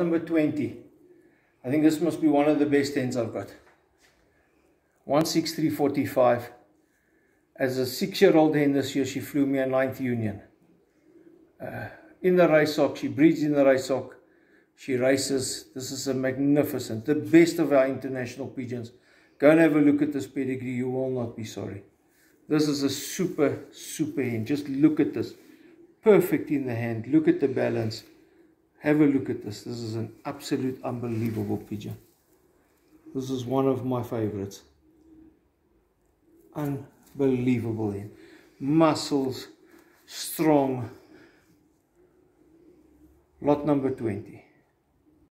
number 20. I think this must be one of the best hens I've got. 16345. As a six-year-old hen this year, she flew me a ninth union. Uh, in the race sock, she breeds in the race sock. She races. This is a magnificent, the best of our international pigeons. Go and have a look at this pedigree. You will not be sorry. This is a super, super hen. Just look at this. Perfect in the hand. Look at the balance. Have a look at this. This is an absolute unbelievable pigeon. This is one of my favorites. Unbelievable hen. Muscles, strong. Lot number 20.